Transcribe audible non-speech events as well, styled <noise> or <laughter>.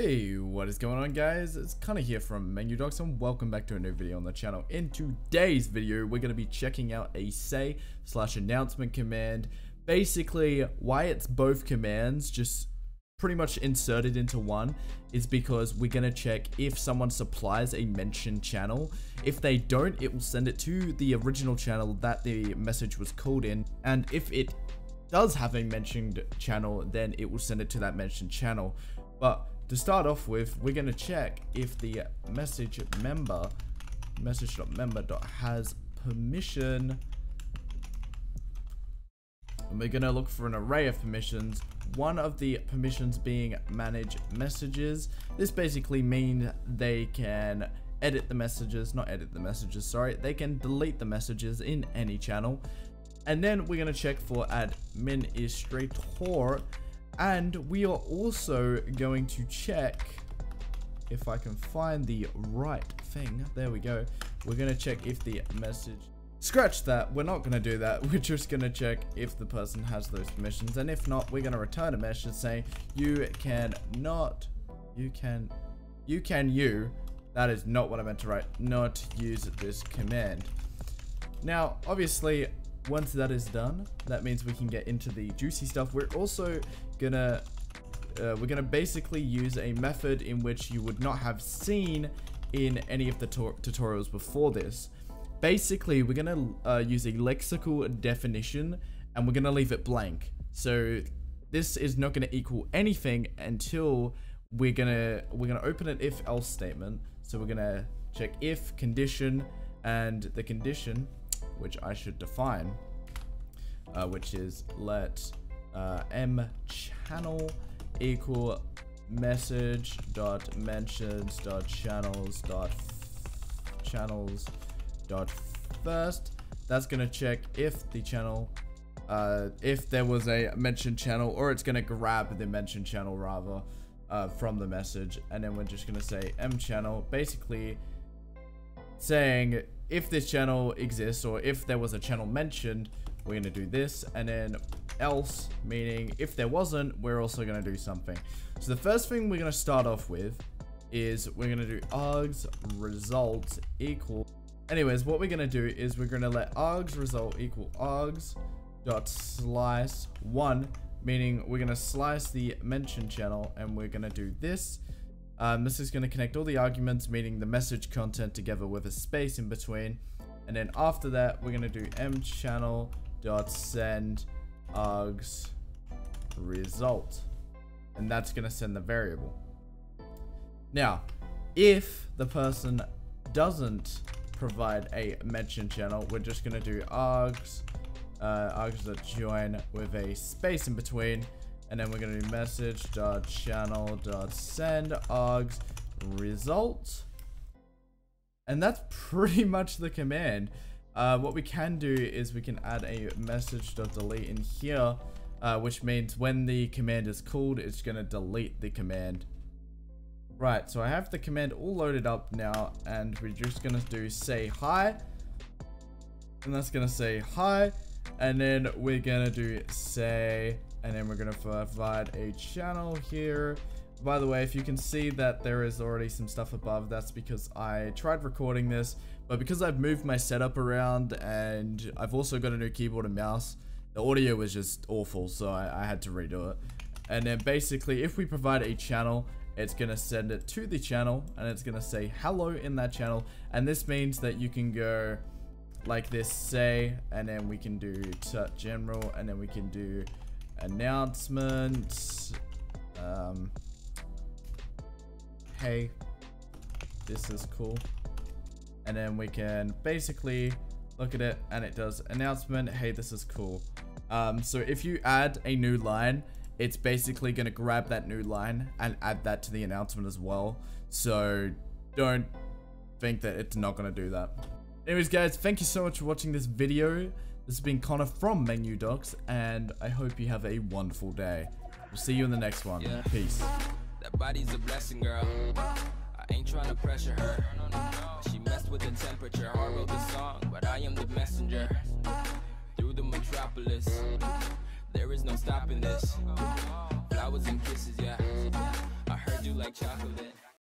Hey, what is going on guys? It's Connor here from MenuDocs and welcome back to a new video on the channel. In today's video, we're going to be checking out a say slash announcement command. Basically, why it's both commands, just pretty much inserted into one, is because we're going to check if someone supplies a mentioned channel. If they don't, it will send it to the original channel that the message was called in. And if it does have a mentioned channel, then it will send it to that mentioned channel. But to start off with, we're going to check if the message member, message.member.has permission. And we're going to look for an array of permissions. One of the permissions being manage messages. This basically means they can edit the messages, not edit the messages, sorry. They can delete the messages in any channel. And then we're going to check for administrator and we are also going to check if I can find the right thing. There we go. We're going to check if the message... Scratch that. We're not going to do that. <laughs> We're just going to check if the person has those permissions. And if not, we're going to return a message saying you can not... You can... You can you... That is not what I meant to write. Not use this command. Now, obviously, once that is done, that means we can get into the juicy stuff. We're also gonna uh, we're gonna basically use a method in which you would not have seen in any of the tutorials before this. Basically, we're gonna uh, use a lexical definition and we're gonna leave it blank. So this is not gonna equal anything until we're gonna we're gonna open an if else statement. So we're gonna check if condition and the condition which I should define, uh, which is let uh, m channel equal message dot mentions dot channels dot channels dot first. That's gonna check if the channel, uh, if there was a mentioned channel, or it's gonna grab the mentioned channel rather. Uh, from the message and then we're just gonna say m channel basically saying if this channel exists or if there was a channel mentioned, we're going to do this. And then else, meaning if there wasn't, we're also going to do something. So the first thing we're going to start off with is we're going to do args result equal. Anyways, what we're going to do is we're going to let args result equal args dot slice one, meaning we're going to slice the mention channel and we're going to do this. Um, this is going to connect all the arguments, meaning the message content together with a space in between. And then after that, we're going to do mchannel dot send args result. And that's going to send the variable. Now, if the person doesn't provide a mention channel, we're just going to do args, uh, args.join with a space in between and then we're going to do message dot channel dot send args result. And that's <laughs> pretty much the command. Uh, what we can do is we can add a message dot delete in here, uh, which means when the command is called, it's going to delete the command. Right, so I have the command all loaded up now, and we're just going to do say hi. And that's going to say hi. And then we're going to do say and then we're to provide a channel here. By the way, if you can see that there is already some stuff above, that's because I tried recording this, but because I've moved my setup around and I've also got a new keyboard and mouse, the audio was just awful, so I, I had to redo it. And then basically, if we provide a channel, it's going to send it to the channel, and it's going to say hello in that channel, and this means that you can go like this, say, and then we can do general, and then we can do announcement. Um, hey, this is cool. And then we can basically look at it and it does announcement. Hey, this is cool. Um, so if you add a new line, it's basically going to grab that new line and add that to the announcement as well. So don't think that it's not going to do that. Anyways, guys, thank you so much for watching this video. This has been Connor from MenuDocs, and I hope you have a wonderful day. We'll see you in the next one. Yeah. Peace. That body's a blessing, girl. I ain't trying to pressure her. She messed with the temperature. I wrote the song, but I am the messenger. Through the metropolis, there is no stopping this. I was in kisses, yeah. I heard you like chocolate.